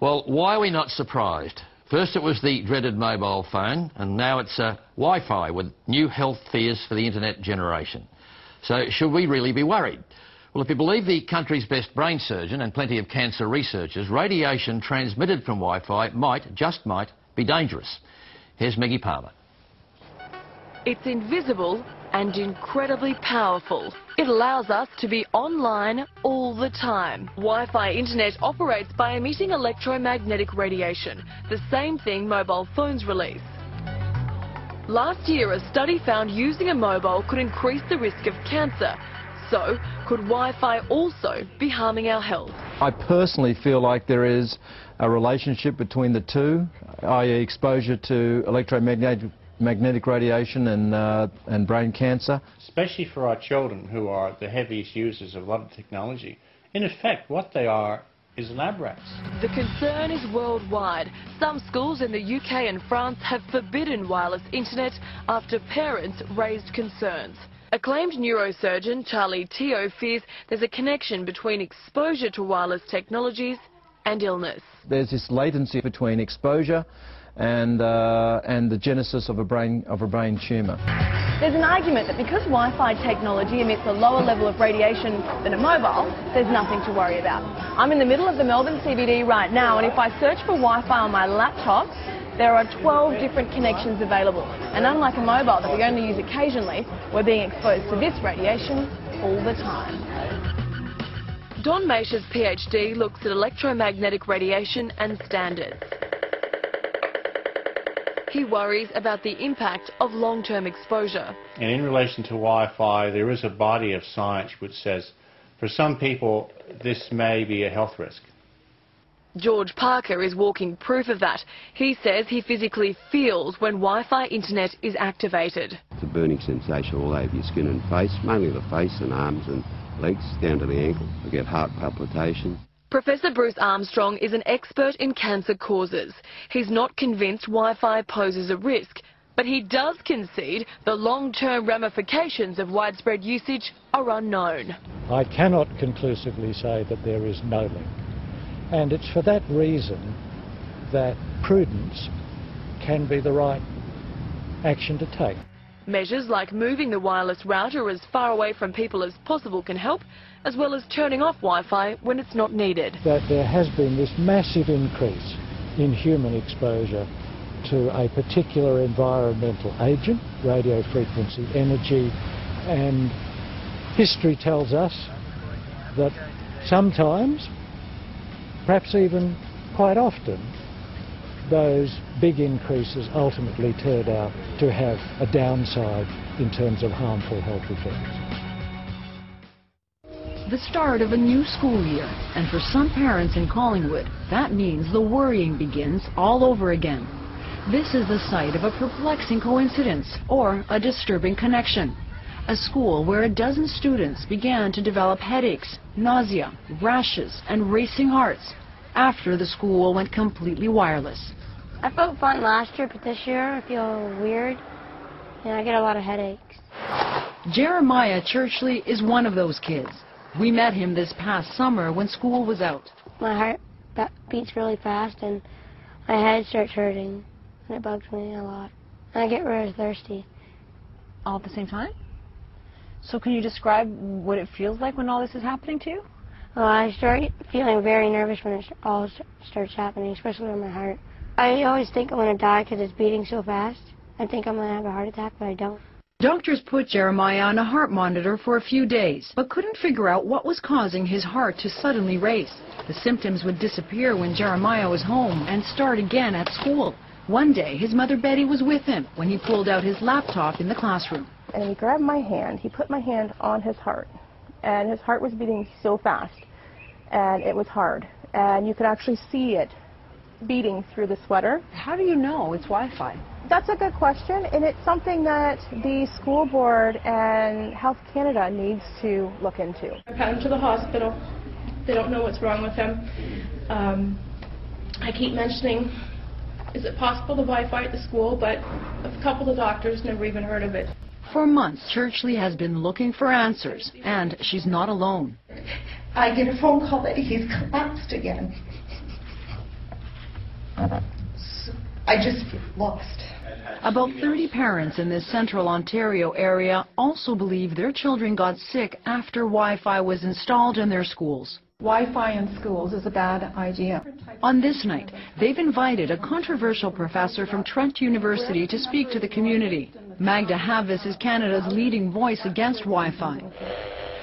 Well, why are we not surprised? First it was the dreaded mobile phone, and now it's uh, Wi-Fi with new health fears for the internet generation. So should we really be worried? Well, if you believe the country's best brain surgeon and plenty of cancer researchers, radiation transmitted from Wi-Fi might, just might, be dangerous. Here's Maggie Palmer. It's invisible and incredibly powerful. It allows us to be online all the time. Wi-Fi internet operates by emitting electromagnetic radiation, the same thing mobile phones release. Last year, a study found using a mobile could increase the risk of cancer. So, could Wi-Fi also be harming our health? I personally feel like there is a relationship between the two, i.e. exposure to electromagnetic magnetic radiation and, uh, and brain cancer. Especially for our children who are the heaviest users of a lot of technology. In effect, what they are is lab rats. The concern is worldwide. Some schools in the UK and France have forbidden wireless internet after parents raised concerns. Acclaimed neurosurgeon Charlie Teo fears there's a connection between exposure to wireless technologies and illness. There's this latency between exposure and, uh, and the genesis of a brain, of a brain tumour. There's an argument that because Wi-Fi technology emits a lower level of radiation than a mobile, there's nothing to worry about. I'm in the middle of the Melbourne CBD right now, and if I search for Wi-Fi on my laptop, there are 12 different connections available. And unlike a mobile that we only use occasionally, we're being exposed to this radiation all the time. Don Maisch's PhD looks at electromagnetic radiation and standards. He worries about the impact of long-term exposure. And in relation to Wi-Fi, there is a body of science which says for some people this may be a health risk. George Parker is walking proof of that. He says he physically feels when Wi-Fi internet is activated. It's a burning sensation all over your skin and face, mainly the face and arms and legs down to the ankle. I get heart palpitations. Professor Bruce Armstrong is an expert in cancer causes. He's not convinced Wi-Fi poses a risk, but he does concede the long-term ramifications of widespread usage are unknown. I cannot conclusively say that there is no link. And it's for that reason that prudence can be the right action to take. Measures like moving the wireless router as far away from people as possible can help, as well as turning off Wi-Fi when it's not needed. That there has been this massive increase in human exposure to a particular environmental agent, radio frequency energy, and history tells us that sometimes, perhaps even quite often, those big increases ultimately turned out to have a downside in terms of harmful health effects. The start of a new school year, and for some parents in Collingwood, that means the worrying begins all over again. This is the site of a perplexing coincidence or a disturbing connection. A school where a dozen students began to develop headaches, nausea, rashes, and racing hearts after the school went completely wireless. I felt fine last year, but this year I feel weird and I get a lot of headaches. Jeremiah Churchley is one of those kids. We met him this past summer when school was out. My heart beats really fast and my head starts hurting and it bugs me a lot. And I get really thirsty. All at the same time? So can you describe what it feels like when all this is happening to you? Well, I start feeling very nervous when it all starts happening, especially with my heart. I always think I'm going to die because it's beating so fast. I think I'm going to have a heart attack, but I don't. Doctors put Jeremiah on a heart monitor for a few days, but couldn't figure out what was causing his heart to suddenly race. The symptoms would disappear when Jeremiah was home and start again at school. One day, his mother Betty was with him when he pulled out his laptop in the classroom. And he grabbed my hand. He put my hand on his heart, and his heart was beating so fast, and it was hard. And you could actually see it beating through the sweater. How do you know it's Wi-Fi? That's a good question, and it's something that the school board and Health Canada needs to look into. I've had him to the hospital. They don't know what's wrong with him. Um, I keep mentioning, is it possible the Wi-Fi at the school, but a couple of doctors never even heard of it. For months, Churchley has been looking for answers, and she's not alone. I get a phone call that he's collapsed again. I just lost. About 30 parents in this central Ontario area also believe their children got sick after Wi-Fi was installed in their schools. Wi-Fi in schools is a bad idea. On this night, they've invited a controversial professor from Trent University to speak to the community. Magda Havas is Canada's leading voice against Wi-Fi.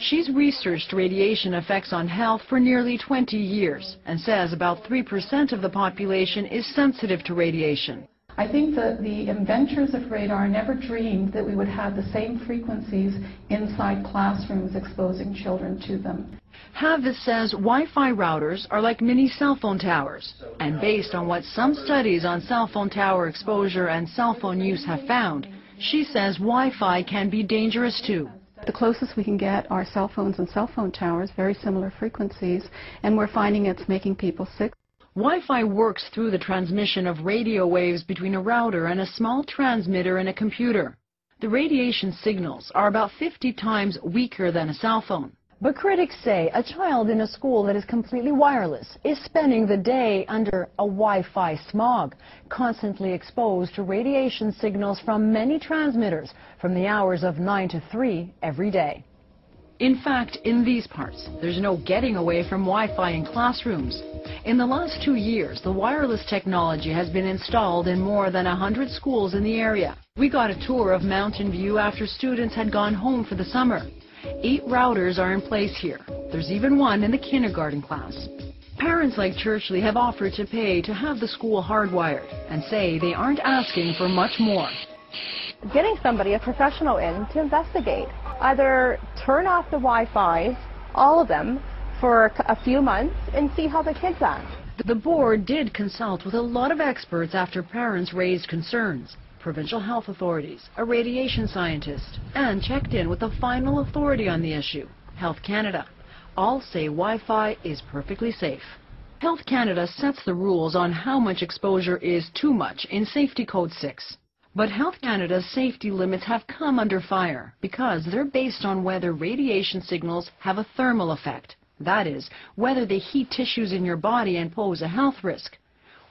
She's researched radiation effects on health for nearly 20 years and says about 3% of the population is sensitive to radiation. I think that the inventors of radar never dreamed that we would have the same frequencies inside classrooms exposing children to them. Havas says Wi-Fi routers are like mini cell phone towers, and based on what some studies on cell phone tower exposure and cell phone use have found, she says Wi-Fi can be dangerous too. The closest we can get are cell phones and cell phone towers, very similar frequencies, and we're finding it's making people sick. Wi-Fi works through the transmission of radio waves between a router and a small transmitter in a computer. The radiation signals are about 50 times weaker than a cell phone. But critics say a child in a school that is completely wireless is spending the day under a Wi-Fi smog, constantly exposed to radiation signals from many transmitters from the hours of 9 to 3 every day. In fact, in these parts, there's no getting away from Wi-Fi in classrooms. In the last two years, the wireless technology has been installed in more than 100 schools in the area. We got a tour of Mountain View after students had gone home for the summer. Eight routers are in place here. There's even one in the kindergarten class. Parents like Churchley have offered to pay to have the school hardwired and say they aren't asking for much more. Getting somebody, a professional in, to investigate. Either turn off the Wi-Fi, all of them, for a few months and see how the kids act. The board did consult with a lot of experts after parents raised concerns provincial health authorities, a radiation scientist, and checked in with the final authority on the issue, Health Canada. All say Wi-Fi is perfectly safe. Health Canada sets the rules on how much exposure is too much in Safety Code 6. But Health Canada's safety limits have come under fire because they're based on whether radiation signals have a thermal effect. That is, whether they heat tissues in your body and pose a health risk.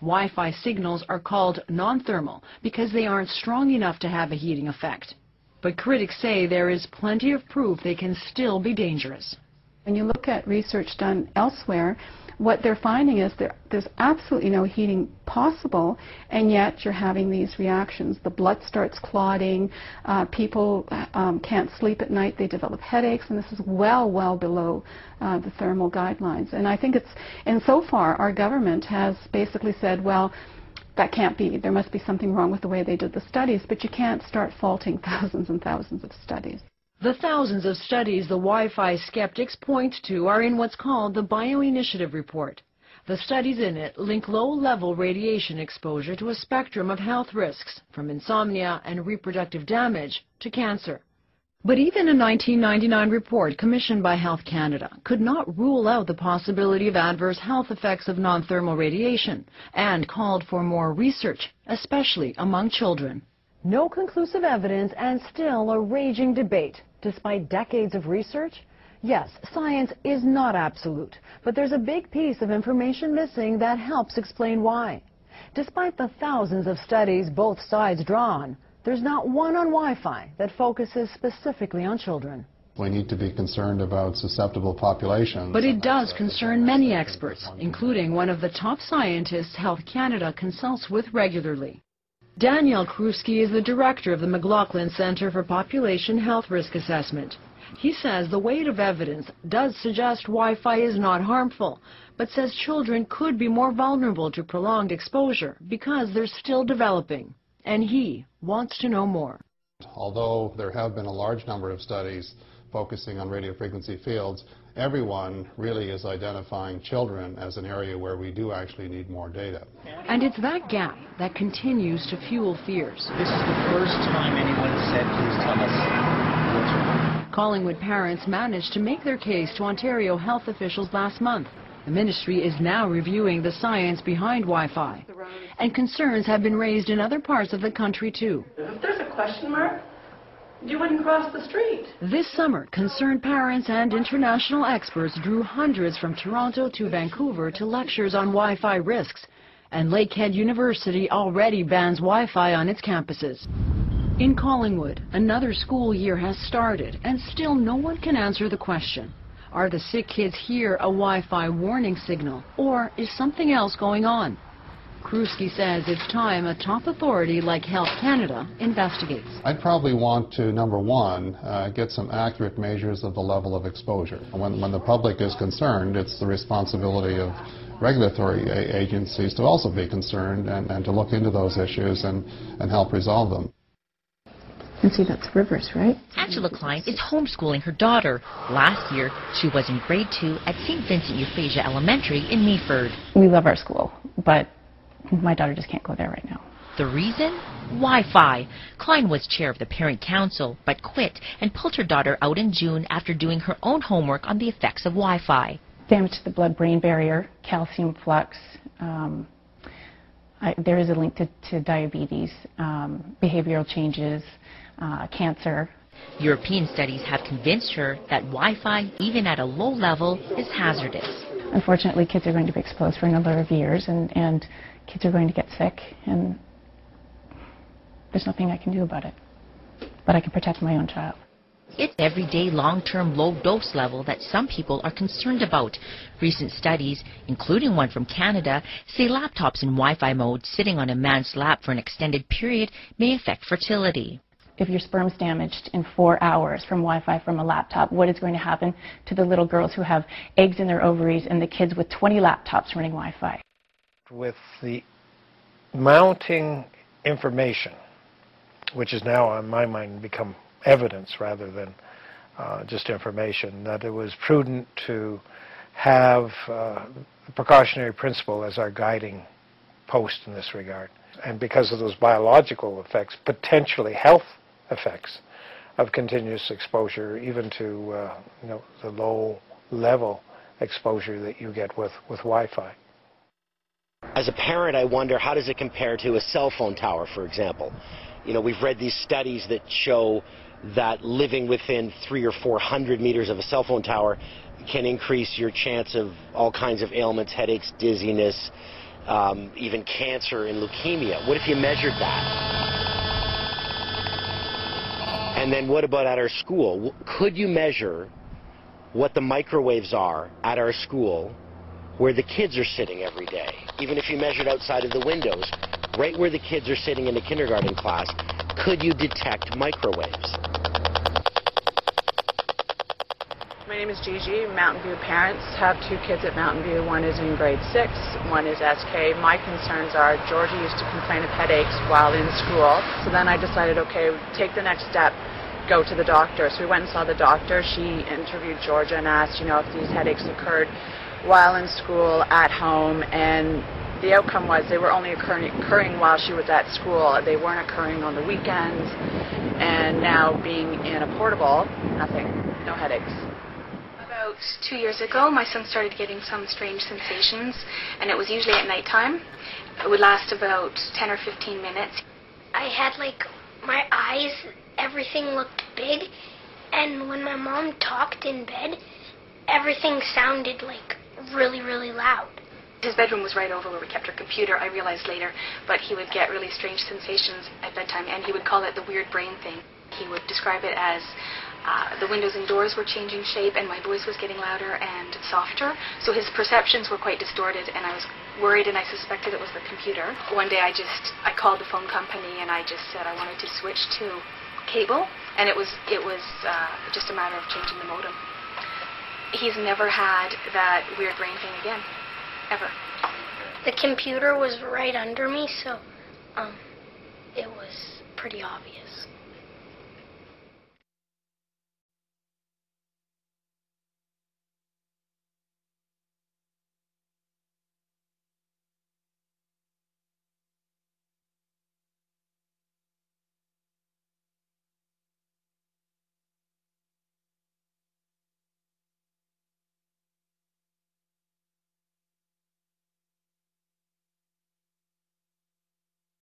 Wi-Fi signals are called non-thermal because they aren't strong enough to have a heating effect. But critics say there is plenty of proof they can still be dangerous. When you look at research done elsewhere, what they're finding is that there's absolutely no heating possible, and yet you're having these reactions. The blood starts clotting, uh, people um, can't sleep at night, they develop headaches, and this is well, well below uh, the thermal guidelines. And I think it's, and so far, our government has basically said, well, that can't be. There must be something wrong with the way they did the studies, but you can't start faulting thousands and thousands of studies. The thousands of studies the Wi-Fi skeptics point to are in what's called the Bioinitiative Report. The studies in it link low-level radiation exposure to a spectrum of health risks, from insomnia and reproductive damage to cancer. But even a 1999 report commissioned by Health Canada could not rule out the possibility of adverse health effects of non-thermal radiation and called for more research, especially among children. No conclusive evidence and still a raging debate. Despite decades of research, yes, science is not absolute, but there's a big piece of information missing that helps explain why. Despite the thousands of studies both sides draw on, there's not one on Wi-Fi that focuses specifically on children. We need to be concerned about susceptible populations. But it does concern many experts, including one of the top scientists Health Canada consults with regularly. Daniel Krewski is the director of the McLaughlin Center for Population Health Risk Assessment. He says the weight of evidence does suggest Wi-Fi is not harmful, but says children could be more vulnerable to prolonged exposure because they're still developing. And he wants to know more. Although there have been a large number of studies focusing on radio frequency fields, everyone really is identifying children as an area where we do actually need more data. And it's that gap that continues to fuel fears. This is the first time anyone has said, please tell us. Collingwood parents managed to make their case to Ontario health officials last month. The ministry is now reviewing the science behind Wi-Fi. And concerns have been raised in other parts of the country too. If there's a question mark, you wouldn't cross the street. This summer, concerned parents and international experts drew hundreds from Toronto to Vancouver to lectures on Wi-Fi risks And Lakehead University already bans Wi-Fi on its campuses. In Collingwood, another school year has started, and still no one can answer the question. Are the sick kids here a Wi-Fi warning signal, or is something else going on? Krewski says it's time a top authority like Health Canada investigates. I'd probably want to, number one, uh, get some accurate measures of the level of exposure. When, when the public is concerned, it's the responsibility of regulatory agencies to also be concerned and, and to look into those issues and, and help resolve them. And see, that's Rivers, right? Angela Klein is homeschooling her daughter. Last year, she was in grade two at St. Vincent Euphrasia Elementary in Meaford. We love our school, but my daughter just can't go there right now. The reason? Wi-Fi. Klein was chair of the parent council, but quit and pulled her daughter out in June after doing her own homework on the effects of Wi-Fi. Damage to the blood-brain barrier, calcium flux. Um, I, there is a link to, to diabetes, um, behavioral changes, uh, cancer. European studies have convinced her that Wi-Fi, even at a low level, is hazardous. Unfortunately, kids are going to be exposed for a number of years, and, and kids are going to get sick, and there's nothing I can do about it. But I can protect my own child. It's everyday long-term low dose level that some people are concerned about. Recent studies, including one from Canada, say laptops in Wi-Fi mode sitting on a man's lap for an extended period may affect fertility. If your sperm's damaged in four hours from Wi-Fi from a laptop, what is going to happen to the little girls who have eggs in their ovaries and the kids with 20 laptops running Wi-Fi? With the mounting information, which is now on my mind become evidence rather than uh, just information, that it was prudent to have uh, the precautionary principle as our guiding post in this regard. And because of those biological effects, potentially health effects of continuous exposure, even to uh, you know, the low level exposure that you get with, with Wi-Fi. As a parent, I wonder how does it compare to a cell phone tower, for example? You know, we've read these studies that show that living within three or four hundred meters of a cell phone tower can increase your chance of all kinds of ailments, headaches, dizziness, um, even cancer and leukemia. What if you measured that? And then what about at our school? Could you measure what the microwaves are at our school where the kids are sitting every day. Even if you measured outside of the windows, right where the kids are sitting in the kindergarten class, could you detect microwaves? My name is Gigi, Mountain View parents. Have two kids at Mountain View. One is in grade six, one is SK. My concerns are Georgia used to complain of headaches while in school. So then I decided, okay, take the next step, go to the doctor. So we went and saw the doctor. She interviewed Georgia and asked, you know, if these headaches occurred while in school, at home, and the outcome was they were only occurring, occurring while she was at school. They weren't occurring on the weekends, and now being in a portable, nothing, no headaches. About two years ago, my son started getting some strange sensations, and it was usually at nighttime. It would last about 10 or 15 minutes. I had like my eyes, everything looked big, and when my mom talked in bed, everything sounded like really, really loud. His bedroom was right over where we kept our computer, I realized later, but he would get really strange sensations at bedtime, and he would call it the weird brain thing. He would describe it as uh, the windows and doors were changing shape, and my voice was getting louder and softer, so his perceptions were quite distorted, and I was worried and I suspected it was the computer. One day I just, I called the phone company and I just said I wanted to switch to cable, and it was, it was uh, just a matter of changing the modem he's never had that weird brain thing again. Ever. The computer was right under me, so um, it was pretty obvious.